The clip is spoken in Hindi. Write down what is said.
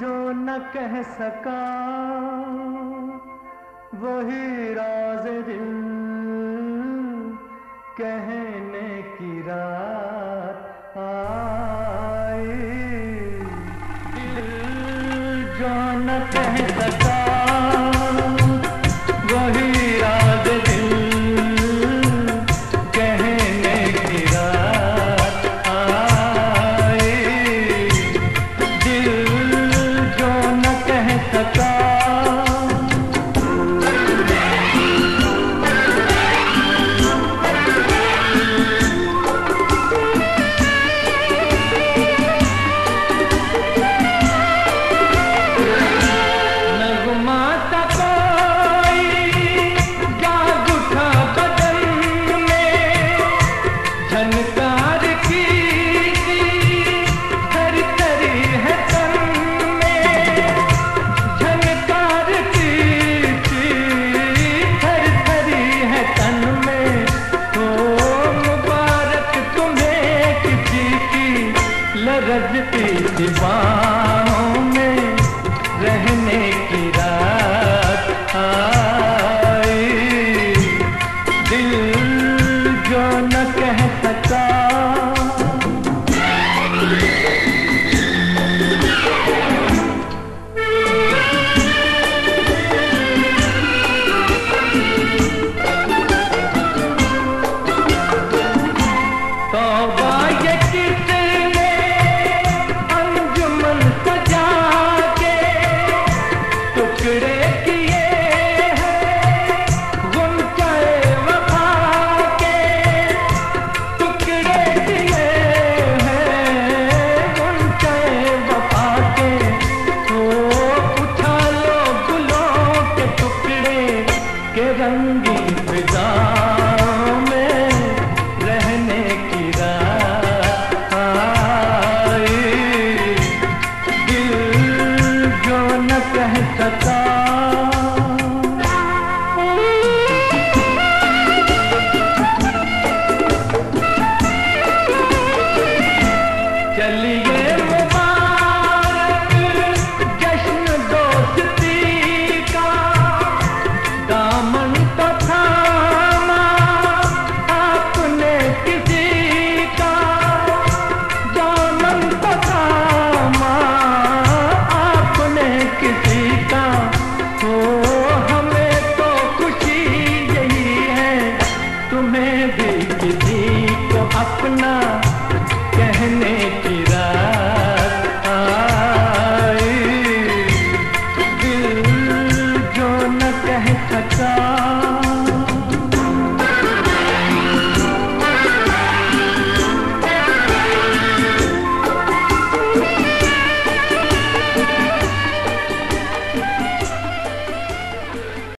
जो न कह सका, वही राज दिल कहने की रात आई। दिल जो न कह सका सजती दीवानों में रहने किसी को अपना कहने की राह